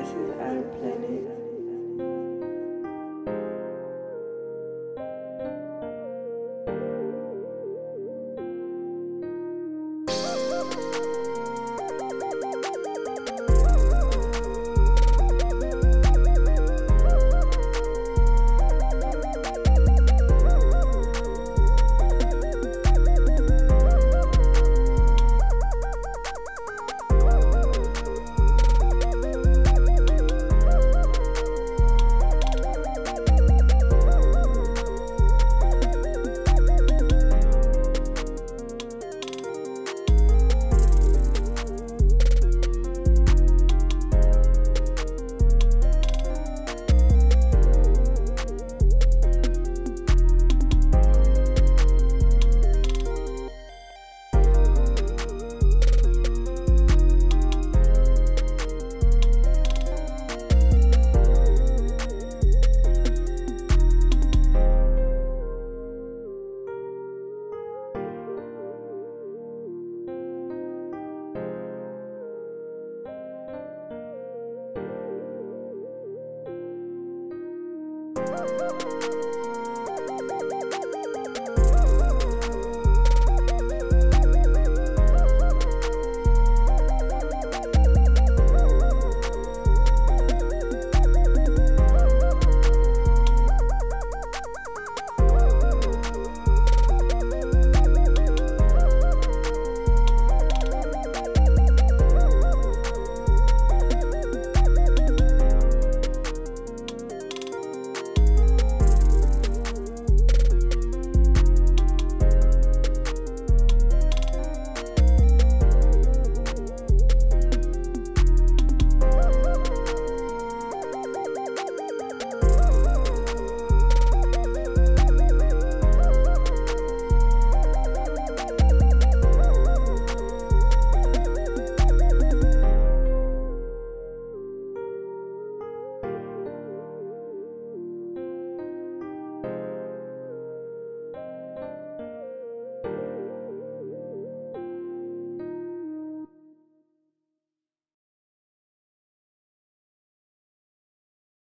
This is our planet. Música